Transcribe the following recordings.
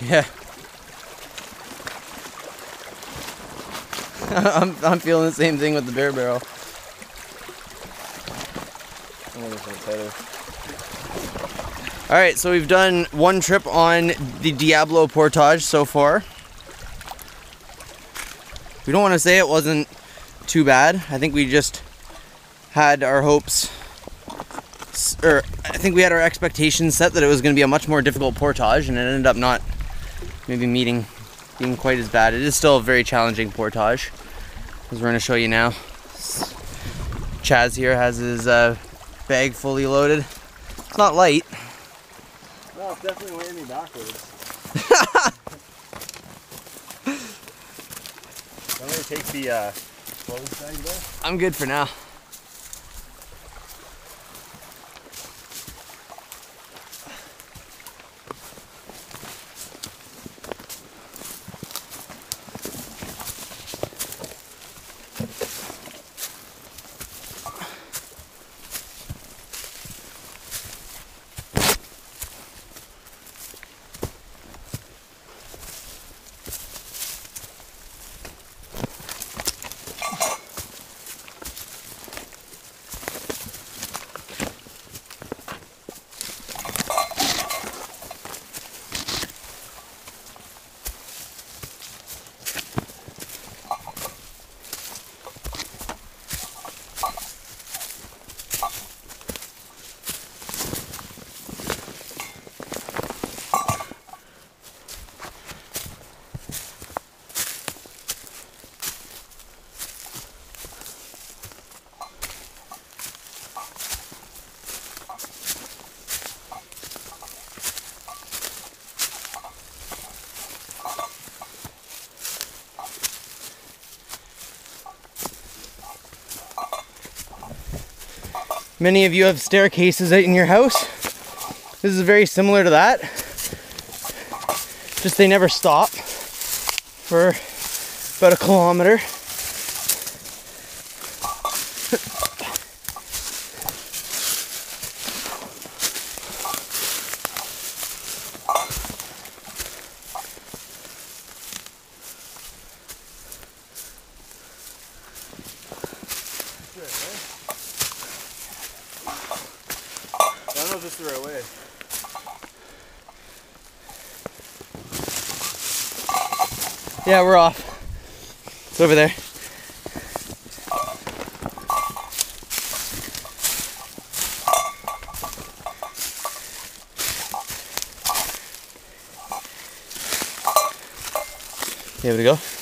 Yeah. I'm, I'm feeling the same thing with the bear barrel. All right, so we've done one trip on the Diablo Portage so far. We don't want to say it wasn't too bad. I think we just had our hopes, or I think we had our expectations set that it was going to be a much more difficult portage, and it ended up not maybe meeting being quite as bad. It is still a very challenging portage, as we're going to show you now. Chaz here has his uh, bag fully loaded. It's not light. No, it's definitely weighing me backwards. I'm gonna take the uh, clothes bag though. I'm good for now. Many of you have staircases in your house. This is very similar to that. Just they never stop for about a kilometer. I don't know if this is the right way. Yeah, we're off. It's over there. Able to go?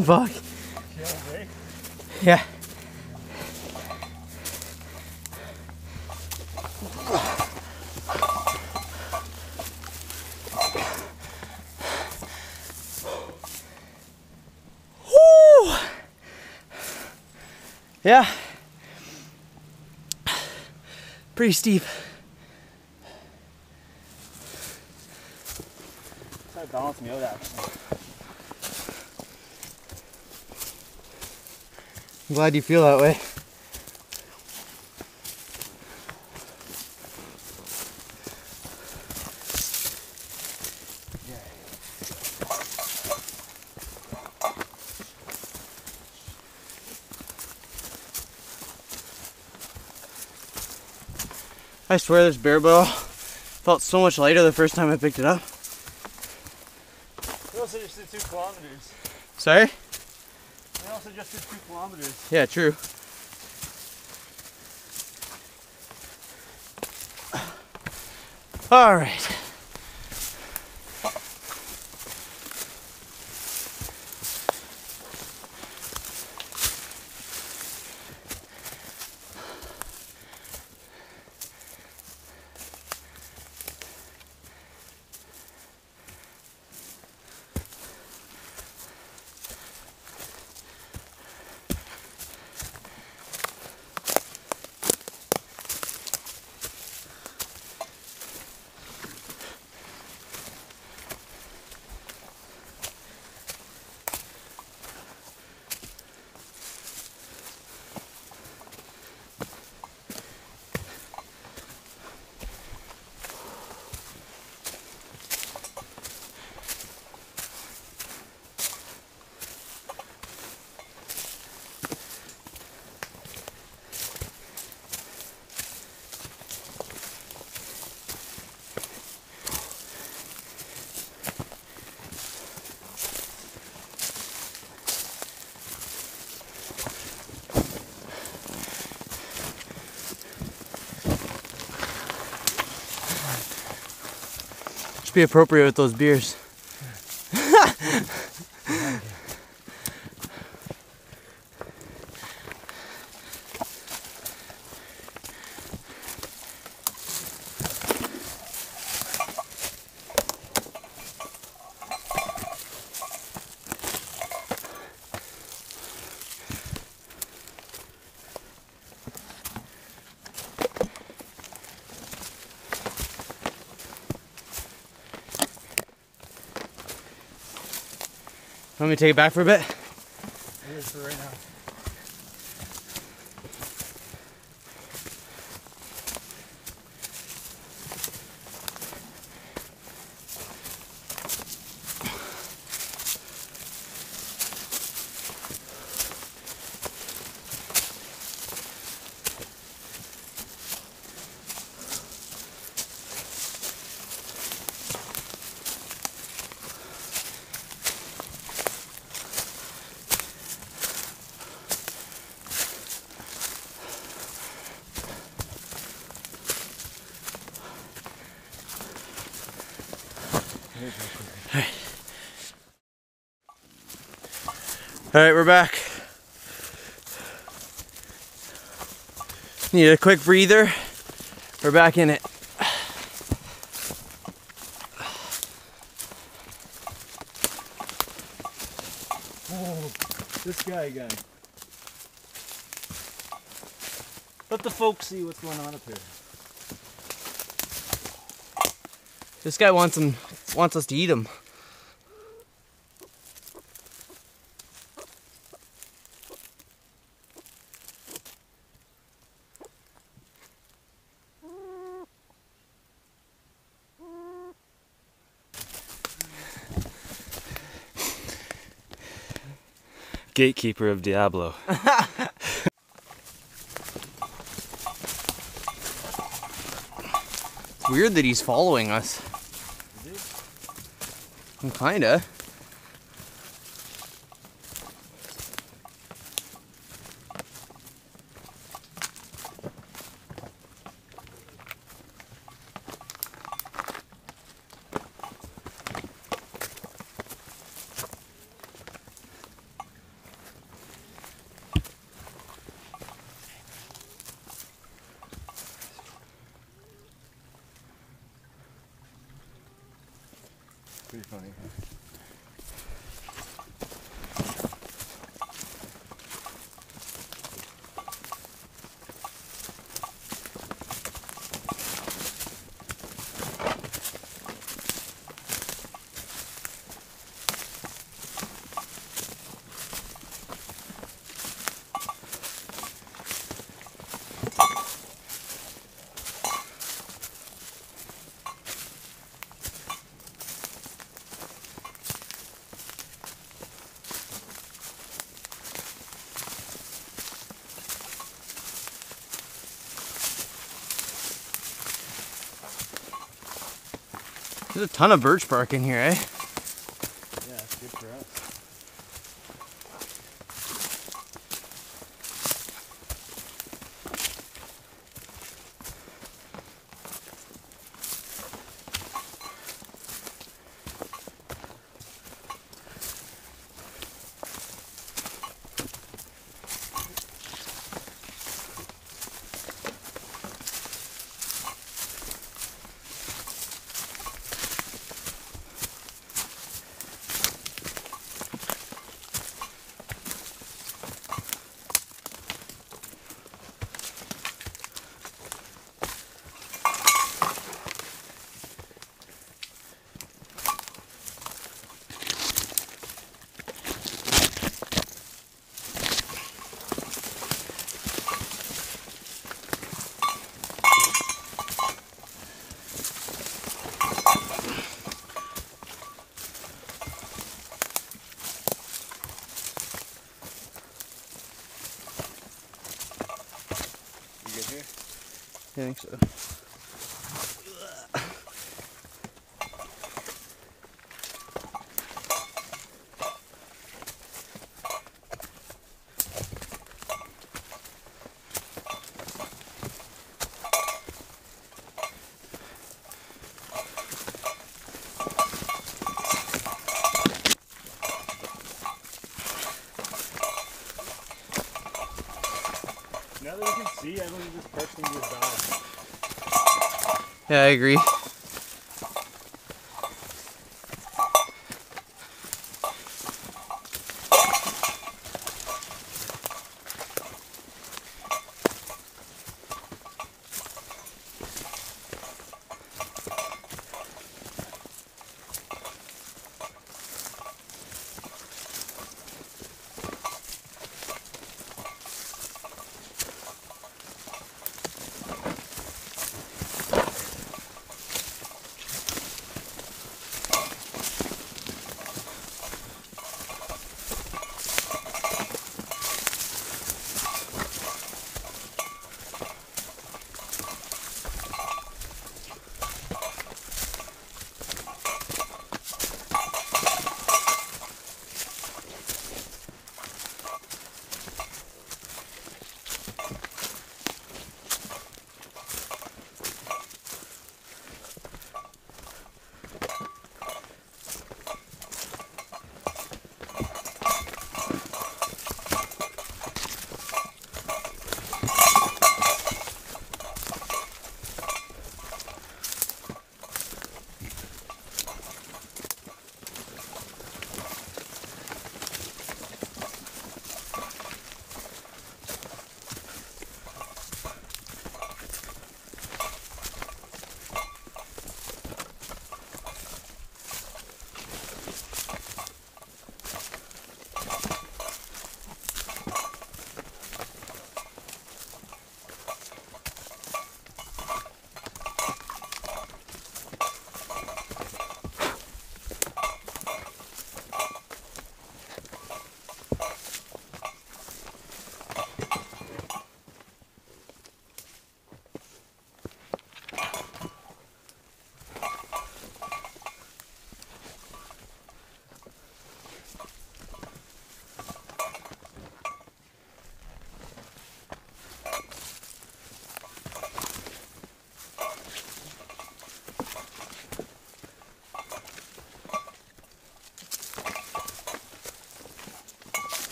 fucking bug. Yeah. Yeah. Pretty steep. Me out actually. Glad you feel that way. I swear this bear ball felt so much lighter the first time I picked it up. We also just did two kilometers. Sorry? Just did two kilometers. Yeah, true. All right. Be appropriate with those beers. Want me take it back for a bit? For right now. All right, we're back. Need a quick breather. We're back in it. Oh, this guy again. Let the folks see what's going on up here. This guy wants him wants us to eat him. Gatekeeper of Diablo. It's weird that he's following us. Kinda. Pretty funny. There's a ton of birch bark in here, eh? Think so. Now that we can see, I believe this person just died. Yeah, I agree.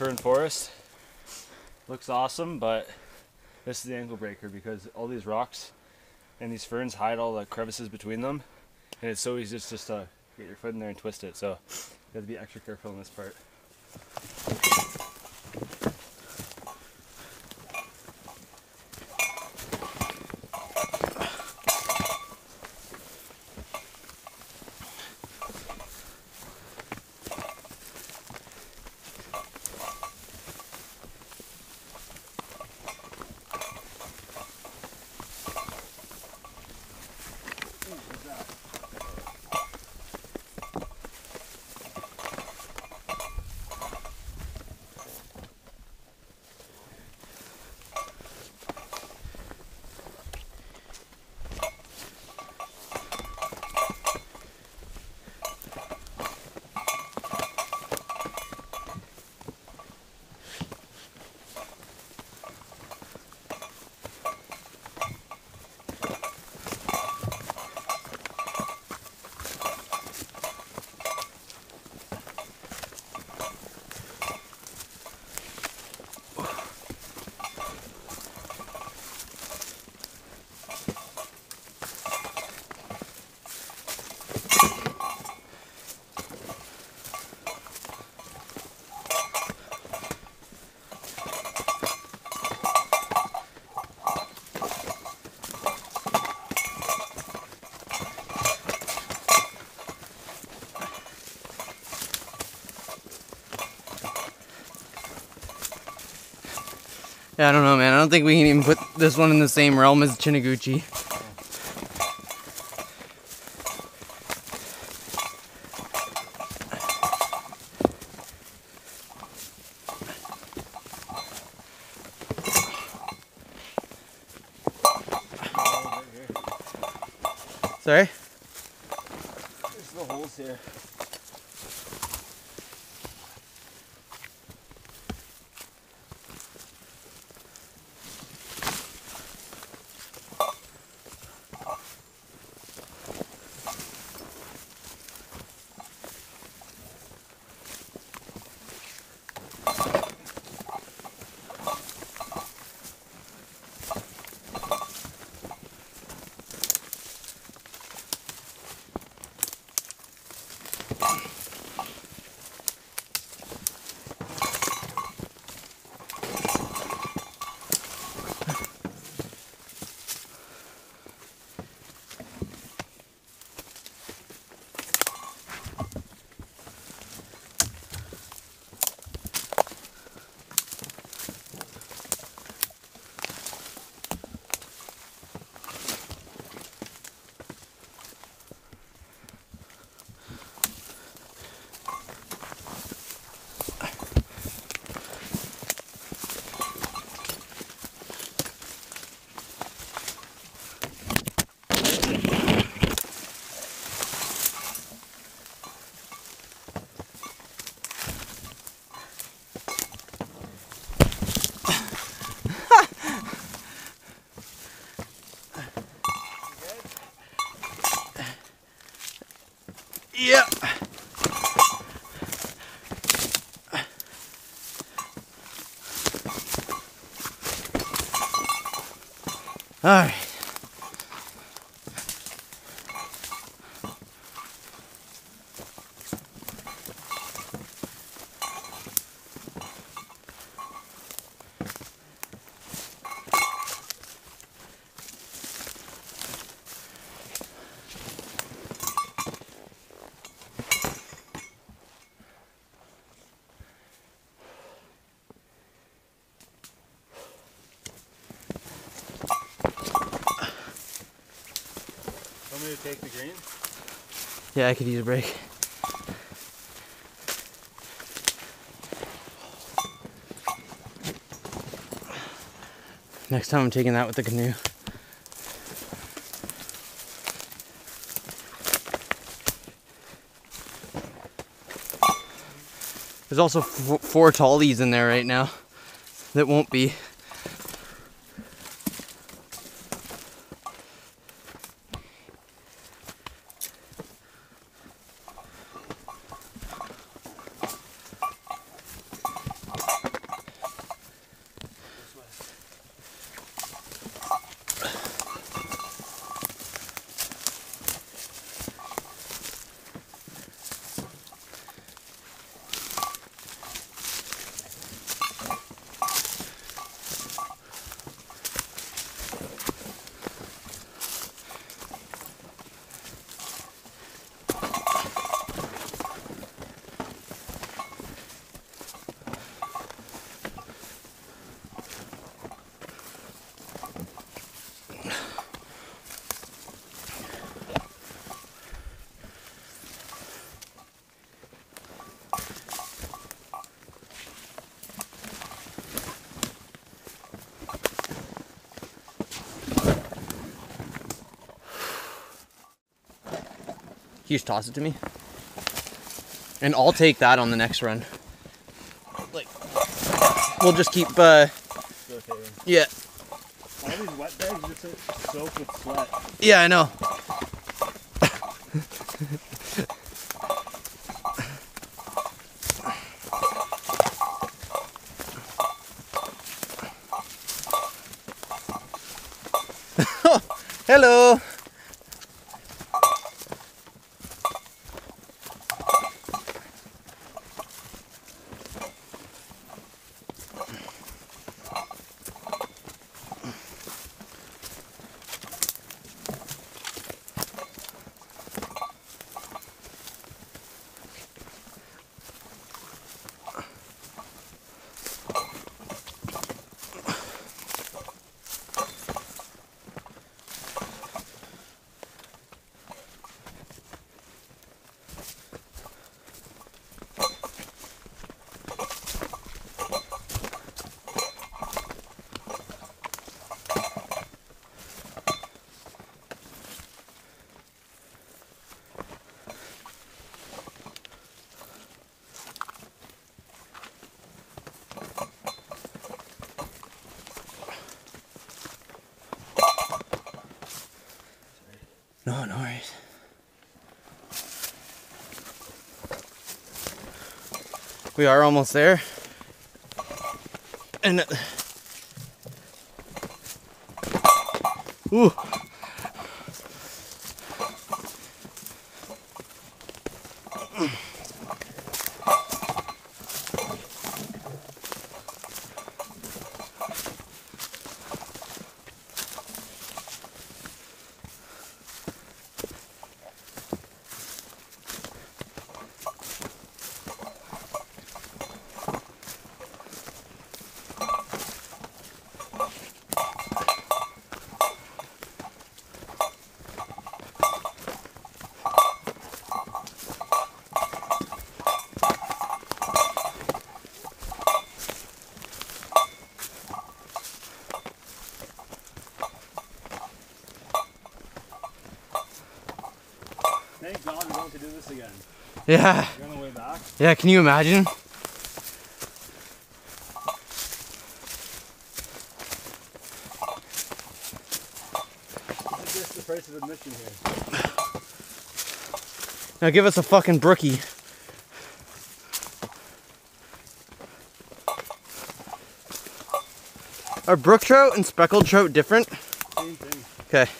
Fern forest looks awesome, but this is the ankle breaker because all these rocks and these ferns hide all the crevices between them, and it's so easy just, just to get your foot in there and twist it. So you have to be extra careful in this part. Yeah, I don't know, man. I don't think we can even put this one in the same realm as Chiniguchi. Green? Yeah, I could use a break. Next time I'm taking that with the canoe. There's also four tallies in there right now that won't be. You just toss it to me? And I'll take that on the next run. Like, we'll just keep, uh, yeah. All these wet bags just soak with sweat. Yeah, I know. Hello. We are almost there. And uh, Ooh. This again. Yeah. You're on the way back. Yeah, can you imagine? Is just the price of admission here. Now give us a fucking brookie. Are brook trout and speckled trout different? Same thing. Okay.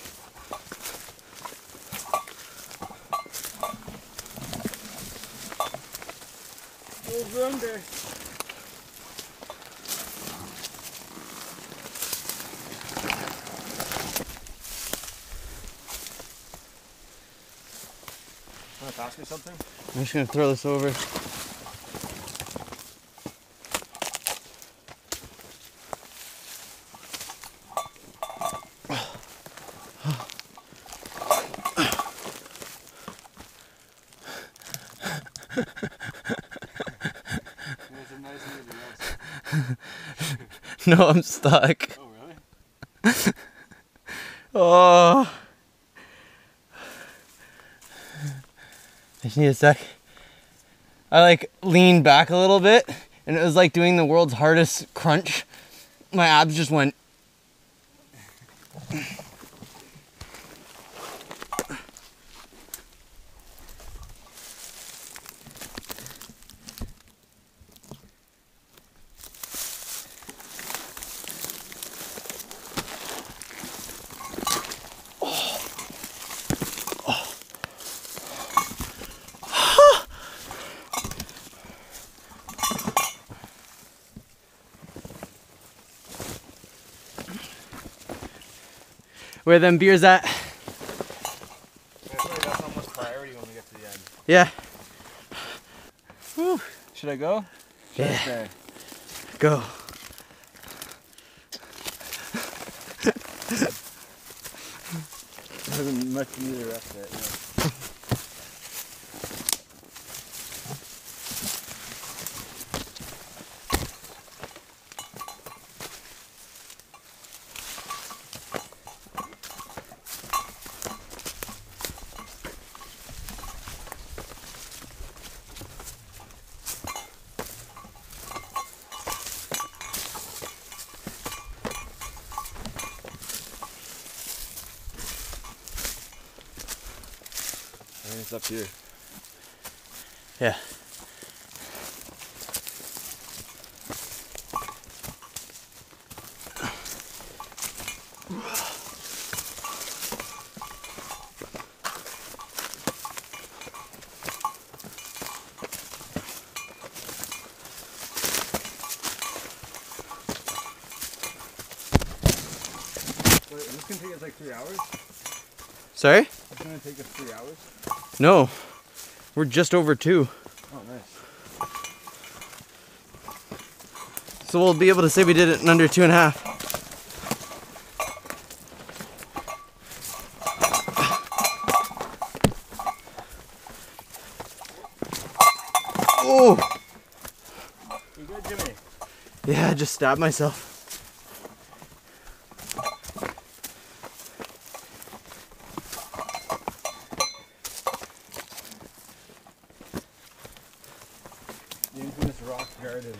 Over under. Want to pass me something? I'm just gonna throw this over. There's a nice near the No, I'm stuck. Oh, really? Oh. I just need a sec. I like leaned back a little bit and it was like doing the world's hardest crunch. My abs just went. Where them beers at? I feel like that's almost priority when we get to the end. Yeah. Should I go? Should I Yeah. stay? Go. Hasn't much rest of it. This up here. Yeah. Wait, this can take us like three hours. Sorry? It's gonna take us three hours. No. We're just over two. Oh, nice. So we'll be able to say we did it in under two and a half. Oh! You good, Jimmy? Yeah, I just stabbed myself. Garden.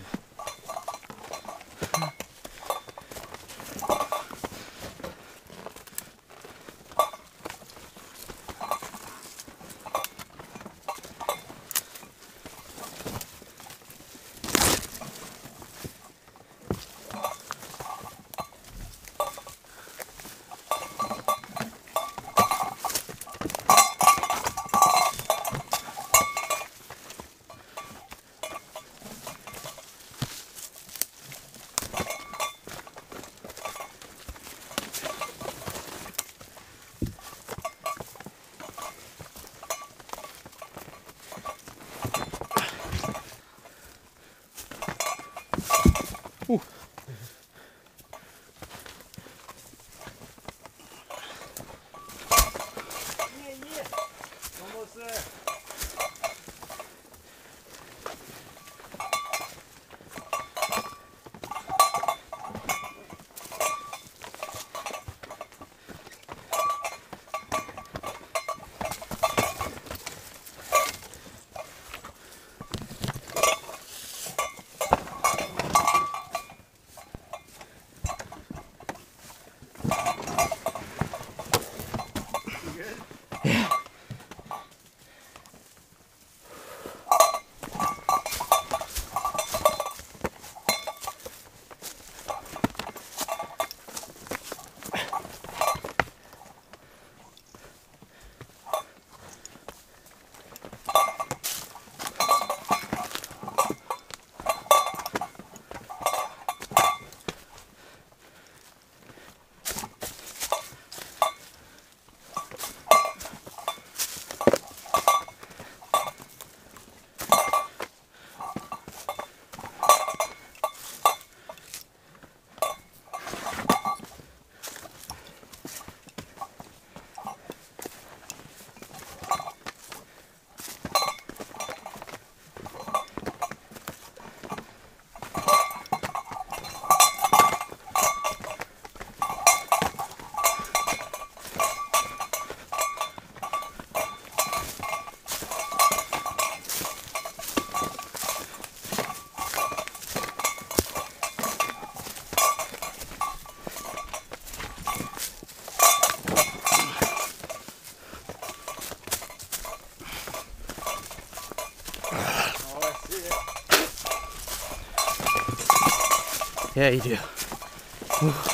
Yeah, you do.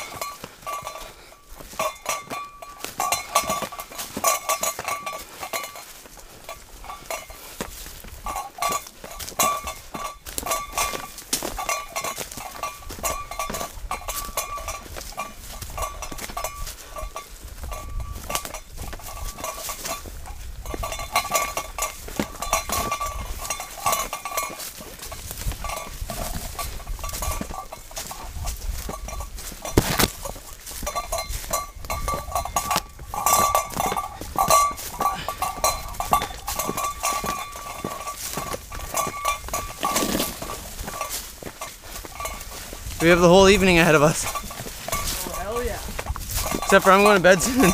We have the whole evening ahead of us. Oh, hell yeah. Except for I'm going to bed soon.